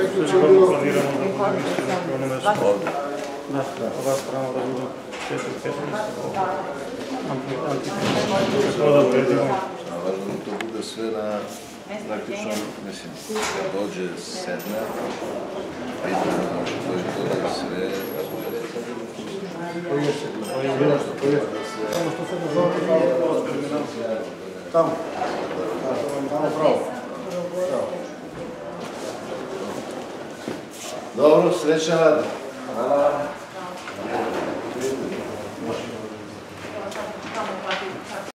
Sve što planiramo da da, ova strana da bude 4 15 anti Što da uredimo. A važno to bude sve na praktično, mislim, kad dođe sedme, vidi to i to da je sve, Samo što se ne zove Tamo. Tamo pravo. Dobro, srećan rad. Hvala.